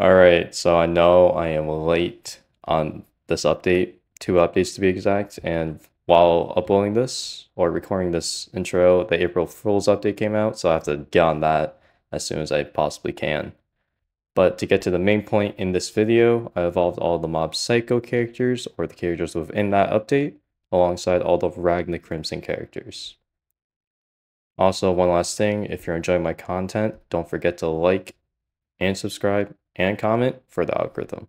Alright, so I know I am late on this update, two updates to be exact, and while uploading this or recording this intro, the April Fool's update came out, so I have to get on that as soon as I possibly can. But to get to the main point in this video, I evolved all the Mob Psycho characters, or the characters within that update, alongside all the Ragna Crimson characters. Also, one last thing, if you're enjoying my content, don't forget to like and subscribe and comment for the algorithm.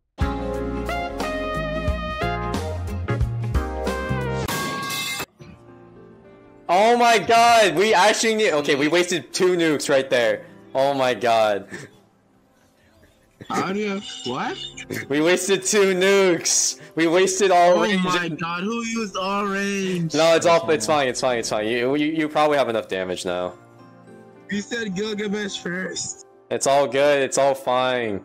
Oh my god, we actually need- okay, we mm. wasted two nukes right there. Oh my god. How do what? We wasted two nukes! We wasted all Oh range my god, who used orange? No, it's all- it's fine, it's fine, it's fine. You, you, you probably have enough damage now. You said Gilgamesh first. It's all good, it's all fine.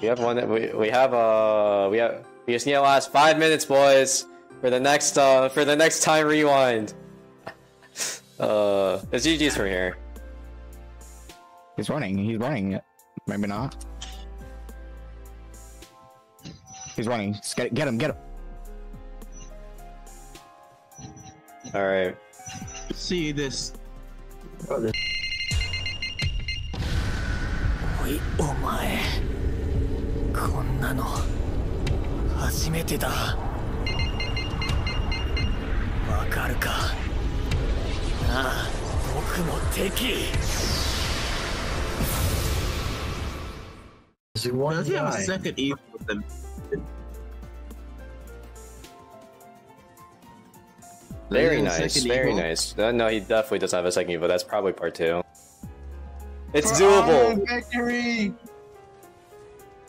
We have one. We we have uh we have we just need to last five minutes, boys, for the next uh for the next time rewind. uh, it's GG's from here. He's running. He's running. Maybe not. He's running. Get, get him. Get him. All right. See this. Oh, this. Wait, oh my. こんなの初めてだわかるかなあ僕の敵 Does he have a second evil with them? Very nice. Very evil? nice. Uh, no, he definitely does have a second evil. That's probably part two. It's doable. our victory!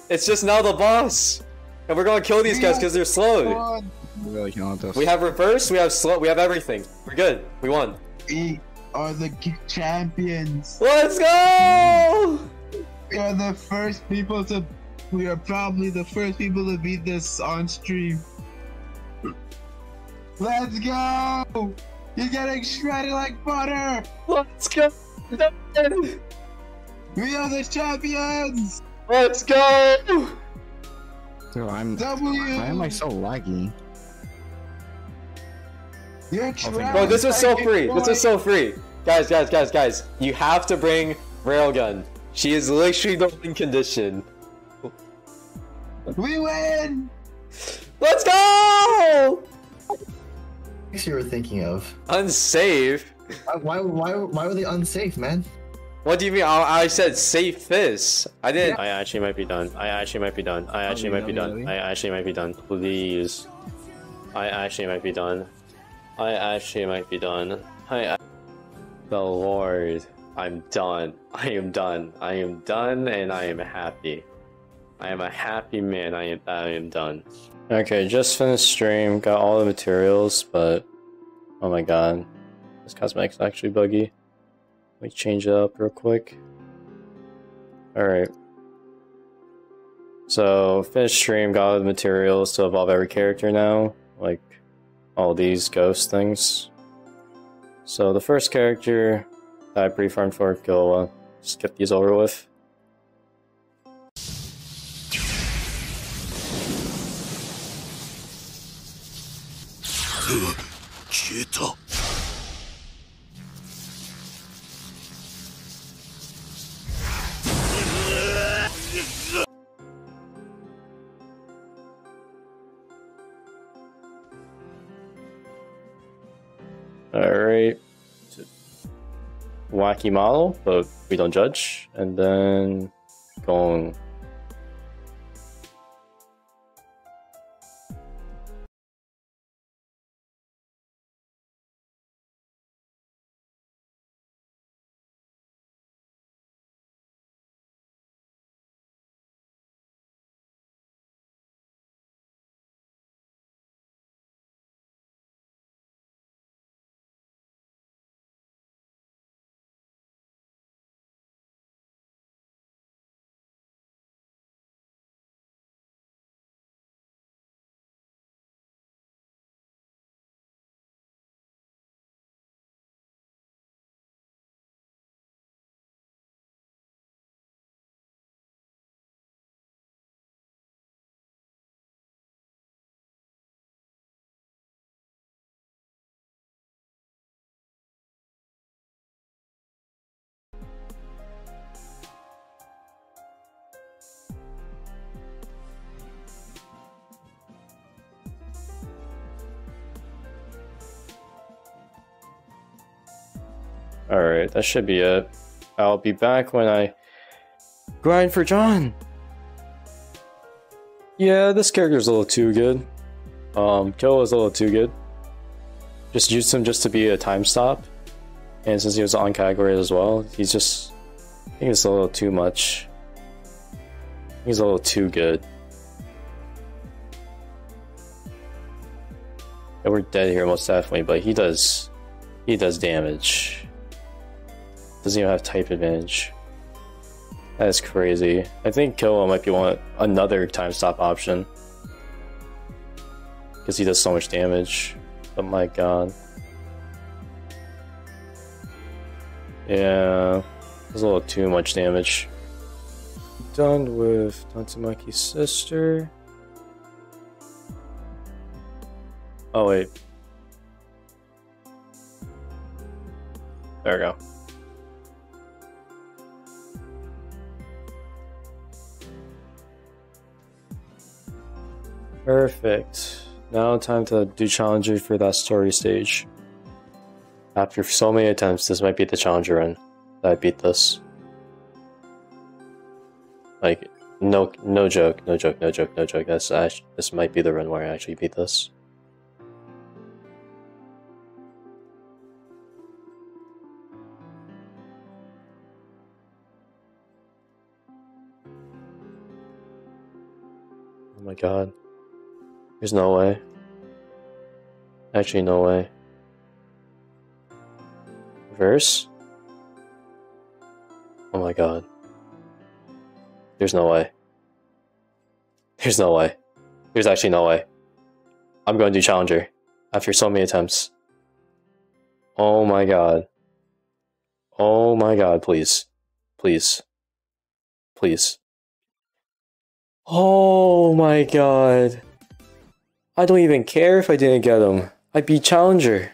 It's just now the boss, and we're gonna kill these guys because they're slow. One, Really can't. We have reverse. We have slow. We have everything. We're good. We won. We are the champions. Let's go! We are the first people to. We are probably the first people to beat this on stream. Let's go! You're getting shredded like butter! Let's go! We are the champions! Let's go! Dude, I'm. W! Why am I so laggy? You're oh, trash! Bro, this was so free. a This was so free. Guys, guys, guys, guys. You have to bring Railgun. She is literally the win condition. We win! Let's go! you were thinking of? Unsafe? Why, why, why, why were they unsafe, man? What do you mean? I, I said this. I didn't. I actually might be done. I actually might be done. I actually might be done. I actually might be done. Please. I actually might be done. I actually might be done. I. The Lord. I'm done. I am done. I am done and I am happy. I am a happy man. I am I am done. Okay, just finished stream, got all the materials, but oh my god. This cosmetic's actually buggy. Let me change it up real quick. Alright. So, finished stream, got all the materials to evolve every character now. Like, all these ghost things. So, the first character that I pre-farmed for, go uh, skip these over with. Wacky model, but we don't judge. And then going Alright, that should be it. I'll be back when I grind for John. Yeah, this character's a little too good. Um, Killua a little too good. Just used him just to be a time stop. And since he was on category as well, he's just I think it's a little too much. He's a little too good. We're dead here most definitely, but he does he does damage. Doesn't even have type advantage. That is crazy. I think Killua might be one another time stop option. Because he does so much damage. But my god. Yeah. That's a little too much damage. Done with Tatsumaki's sister. Oh wait. There we go. Perfect. Now time to do challenger for that story stage. After so many attempts, this might be the challenger run that I beat this. Like, no, no joke, no joke, no joke, no joke. Actually, this might be the run where I actually beat this. Oh my god. There's no way. Actually, no way. Reverse? Oh my god. There's no way. There's no way. There's actually no way. I'm going to do Challenger after so many attempts. Oh my god. Oh my god, please. Please. Please. Oh my god. I don't even care if I didn't get him. I beat Challenger.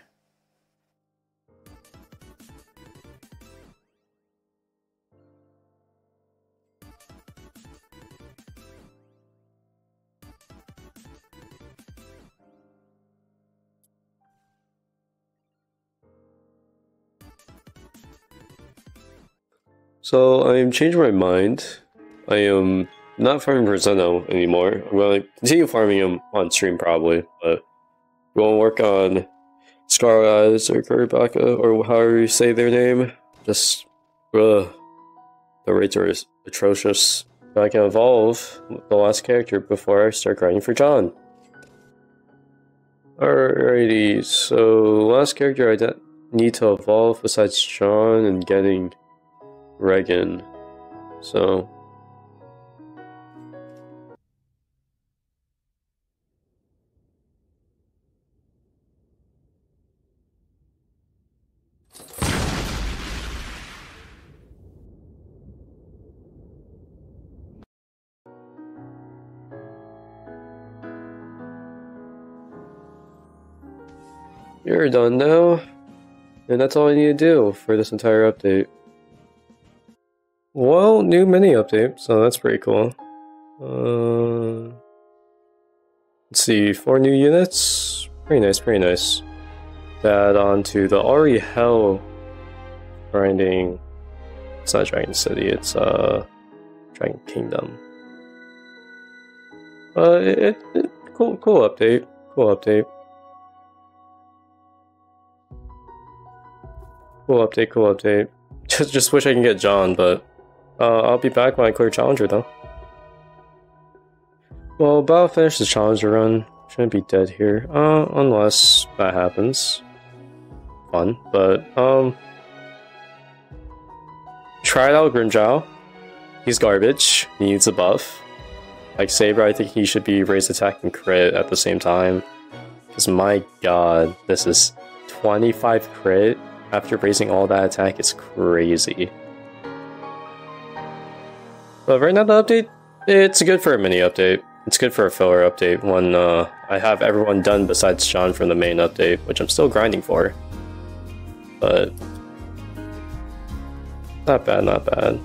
So I'm changing my mind. I am not farming for Zeno anymore. I'm going to continue farming him on stream probably, but going work on Scar Eyes or Kuribaka or however you say their name. Just, uh, the rates are atrocious. I can evolve the last character before I start grinding for John. Alrighty, so last character I need to evolve besides John and getting Reigen. So You're done now. And that's all I need to do for this entire update. Well, new mini update, so that's pretty cool. Uh, let's see, four new units. Pretty nice, pretty nice. To add on to the already hell grinding. It's not Dragon City, it's uh Dragon Kingdom. Uh, it, it cool, cool update, cool update. Cool update, cool update. Just, just wish I can get John, but uh, I'll be back when I clear Challenger, though. Well, about to finish the Challenger run. Shouldn't be dead here. Uh, unless that happens. Fun, but, um... Tried out Grimmjow. He's garbage. He needs a buff. Like Saber, I think he should be raised attack and crit at the same time. Because my god, this is 25 crit after raising all that attack is crazy. But right now the update, it's good for a mini update. It's good for a filler update when uh, I have everyone done besides John from the main update, which I'm still grinding for. But not bad, not bad.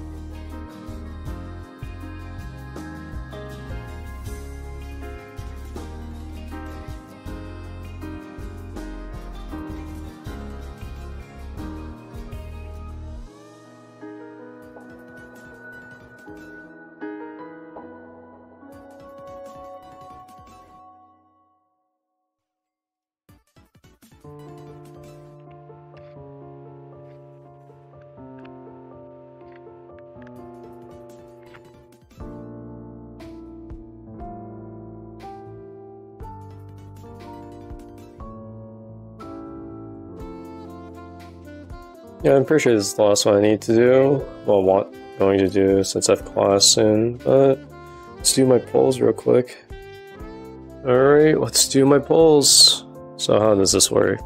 Yeah, I'm pretty sure this is the last one I need to do. Well, want going to do since I have class soon. But let's do my polls real quick. Alright, let's do my polls. So how does this work?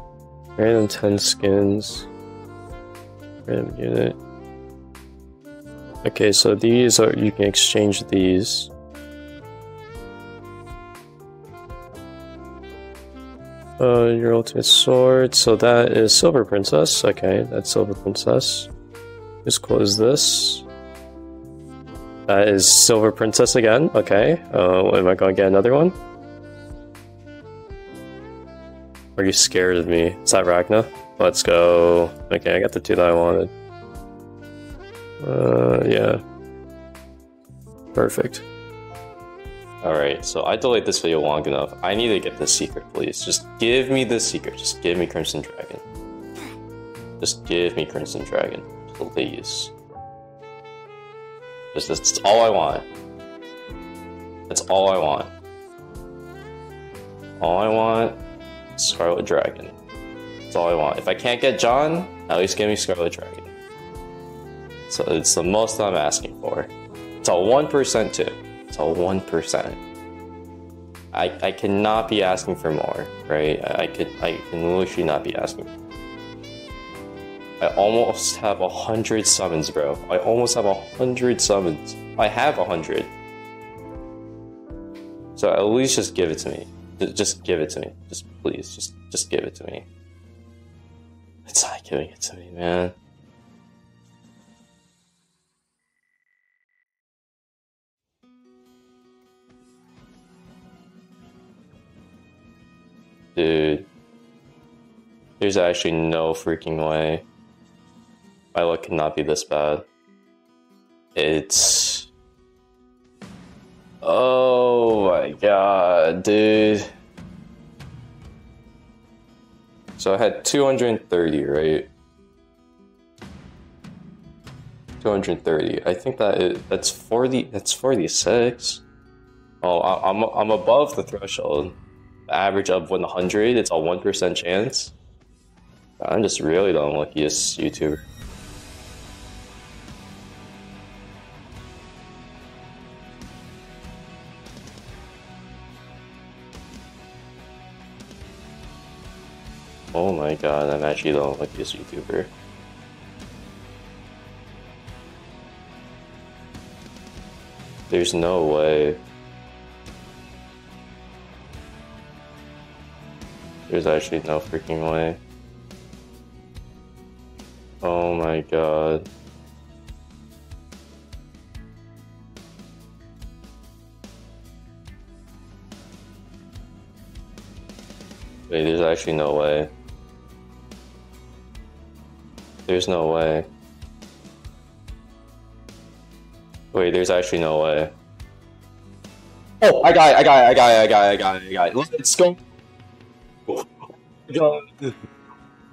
Random 10 skins. Random unit. Okay, so these are you can exchange these. Uh, your ultimate sword. So that is Silver Princess. Okay, that's Silver Princess. Quote is this? That is Silver Princess again. Okay. Uh, am I going to get another one? Are you scared of me? Is that Ragna? Let's go. Okay, I got the two that I wanted. Uh, yeah. Perfect. Alright, so I delayed this video long enough. I need to get the secret, please. Just give me the secret. Just give me Crimson Dragon. Just give me Crimson Dragon. Please. Just, that's all I want. That's all I want. All I want Scarlet Dragon. That's all I want. If I can't get John, at least give me Scarlet Dragon. So it's the most I'm asking for. It's a 1% too. It's a 1%. I, I cannot be asking for more, right? I, I could I can literally not be asking. I almost have a hundred summons, bro. I almost have a hundred summons. I have a hundred. So at least just give it to me. Just give it to me. Just please, just just give it to me. It's not giving it to me, man. Dude. There's actually no freaking way. My luck cannot be this bad. It's... Oh my god, dude. So I had 230, right? 230. I think that is, that's 40, that's 46. Oh, I'm, I'm above the threshold average of 100, it's a 1% chance. I'm just really the unluckiest YouTuber. Oh my god, I'm actually the unluckiest YouTuber. There's no way. There's actually no freaking way. Oh my god. Wait, there's actually no way. There's no way. Wait, there's actually no way. Oh, I got it, I got it, I got it, I got it, I got it, I got it. Let's go. Oh my god.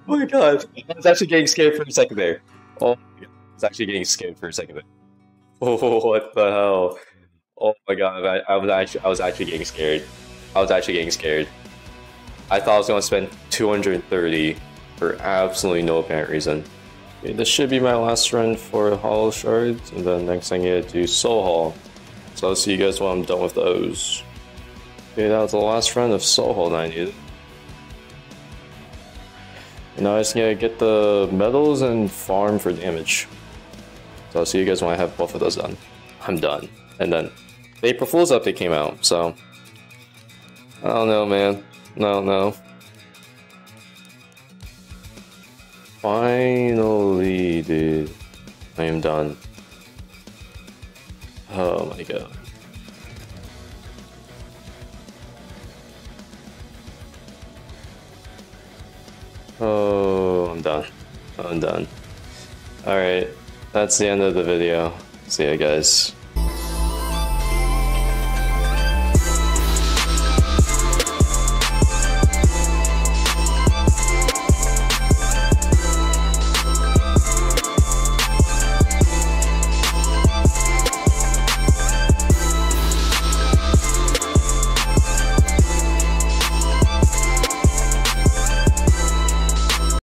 Oh my god. I was actually getting scared for a second there. Oh. I was actually getting scared for a second there. Oh, what the hell? Oh my god, I, I was actually I was actually getting scared. I was actually getting scared. I thought I was gonna spend 230 for absolutely no apparent reason. Okay, this should be my last run for Hollow Shards, and then next thing I do Soul Hall. So I'll see you guys when I'm done with those. Okay, that was the last run of Soul Hall that I needed. Now I just need to get the medals and farm for damage. So I'll see you guys when I have both of those done. I'm done. And then the April Fool's update came out, so I don't know, man. No, no. Finally, dude. I am done. Oh my god. Oh, I'm done. I'm done. Alright, that's the end of the video. See ya, guys.